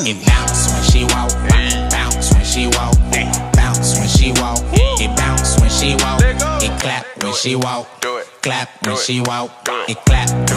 It bounce when she walk, bounce when she walk, bounce when she walk. It bounce when she walk. It clap when she walk, clap when she walk. It. Clap